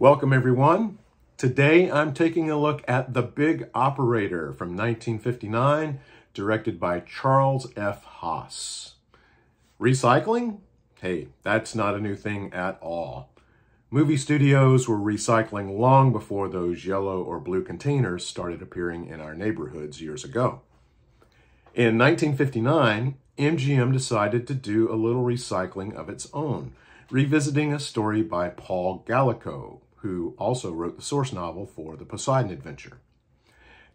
Welcome, everyone. Today I'm taking a look at The Big Operator from 1959, directed by Charles F. Haas. Recycling? Hey, that's not a new thing at all. Movie studios were recycling long before those yellow or blue containers started appearing in our neighborhoods years ago. In 1959, MGM decided to do a little recycling of its own, revisiting a story by Paul Gallico, who also wrote the source novel for The Poseidon Adventure.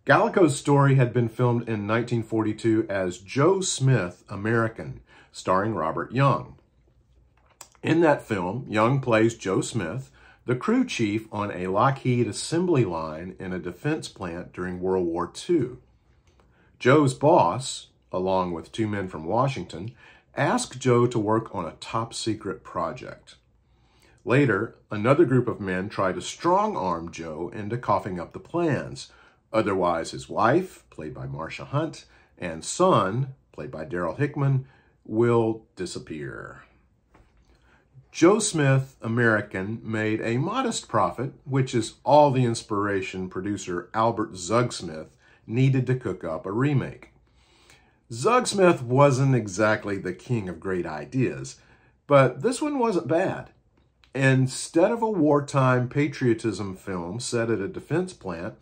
Gallico's story had been filmed in 1942 as Joe Smith, American, starring Robert Young. In that film, Young plays Joe Smith, the crew chief on a Lockheed assembly line in a defense plant during World War II. Joe's boss, along with two men from Washington, asked Joe to work on a top secret project. Later, another group of men tried to strong arm Joe into coughing up the plans. Otherwise, his wife, played by Marsha Hunt, and son, played by Darryl Hickman, will disappear. Joe Smith, American, made a modest profit, which is all the inspiration producer Albert Zugsmith needed to cook up a remake. Zugsmith wasn't exactly the king of great ideas, but this one wasn't bad. Instead of a wartime patriotism film set at a defense plant,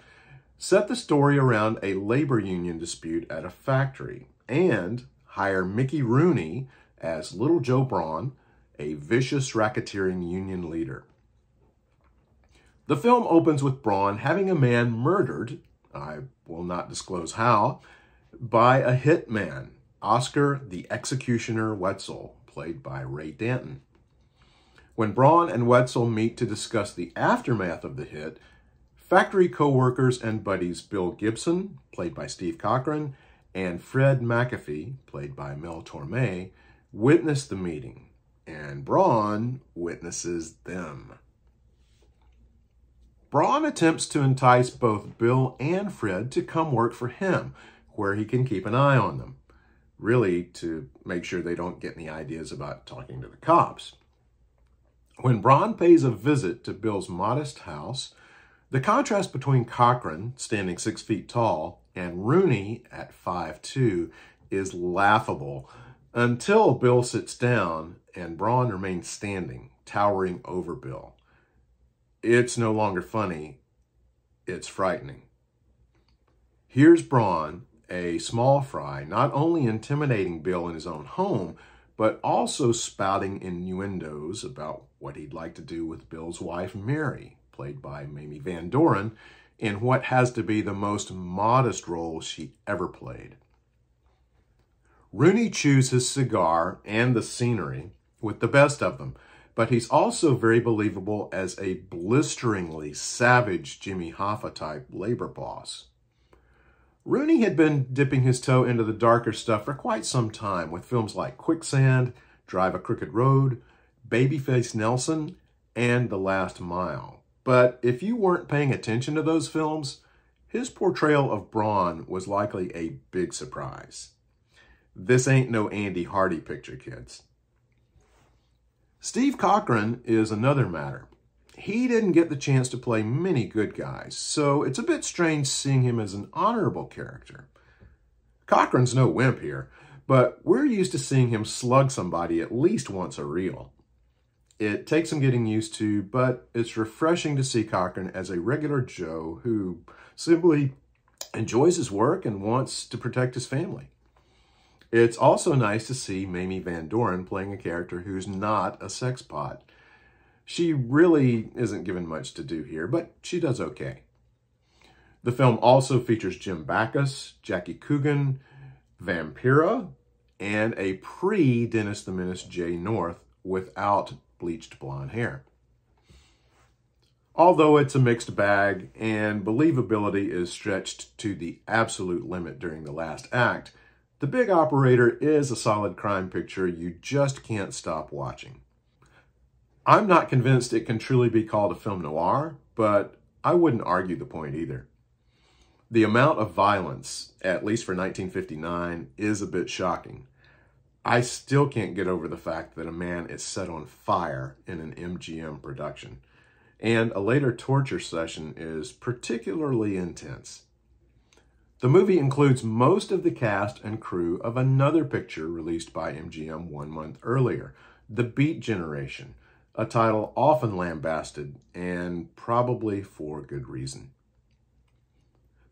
set the story around a labor union dispute at a factory and hire Mickey Rooney as Little Joe Braun, a vicious racketeering union leader. The film opens with Braun having a man murdered, I will not disclose how, by a hitman, Oscar the Executioner Wetzel, played by Ray Danton. When Braun and Wetzel meet to discuss the aftermath of the hit, factory co-workers and buddies Bill Gibson, played by Steve Cochran, and Fred McAfee, played by Mel Torme, witness the meeting, and Braun witnesses them. Braun attempts to entice both Bill and Fred to come work for him, where he can keep an eye on them, really to make sure they don't get any ideas about talking to the cops. When Braun pays a visit to Bill's modest house, the contrast between Cochran, standing six feet tall, and Rooney at five two, is laughable until Bill sits down and Braun remains standing, towering over Bill. It's no longer funny, it's frightening. Here's Braun, a small fry, not only intimidating Bill in his own home, but also spouting innuendos about what he'd like to do with Bill's wife, Mary, played by Mamie Van Doren, in what has to be the most modest role she ever played. Rooney chews his cigar and the scenery with the best of them, but he's also very believable as a blisteringly savage Jimmy Hoffa type labor boss. Rooney had been dipping his toe into the darker stuff for quite some time with films like Quicksand, Drive a Crooked Road, Babyface Nelson, and The Last Mile. But if you weren't paying attention to those films, his portrayal of Braun was likely a big surprise. This ain't no Andy Hardy picture, kids. Steve Cochran is another matter he didn't get the chance to play many good guys, so it's a bit strange seeing him as an honorable character. Cochran's no wimp here, but we're used to seeing him slug somebody at least once a reel. It takes some getting used to, but it's refreshing to see Cochran as a regular Joe who simply enjoys his work and wants to protect his family. It's also nice to see Mamie Van Doren playing a character who's not a sex pot. She really isn't given much to do here, but she does okay. The film also features Jim Backus, Jackie Coogan, Vampira, and a pre-Dennis the Menace Jay North without bleached blonde hair. Although it's a mixed bag and believability is stretched to the absolute limit during the last act, The Big Operator is a solid crime picture you just can't stop watching. I'm not convinced it can truly be called a film noir, but I wouldn't argue the point either. The amount of violence, at least for 1959, is a bit shocking. I still can't get over the fact that a man is set on fire in an MGM production. and a later torture session is particularly intense. The movie includes most of the cast and crew of another picture released by MGM one month earlier, The Beat Generation, a title often lambasted, and probably for good reason.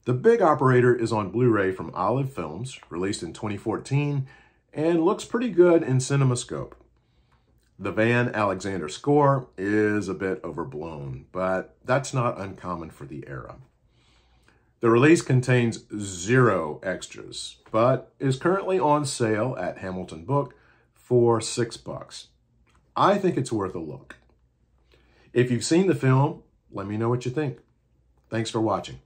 The Big Operator is on Blu-ray from Olive Films, released in 2014, and looks pretty good in CinemaScope. The Van Alexander score is a bit overblown, but that's not uncommon for the era. The release contains zero extras, but is currently on sale at Hamilton Book for six bucks. I think it's worth a look. If you've seen the film, let me know what you think. Thanks for watching.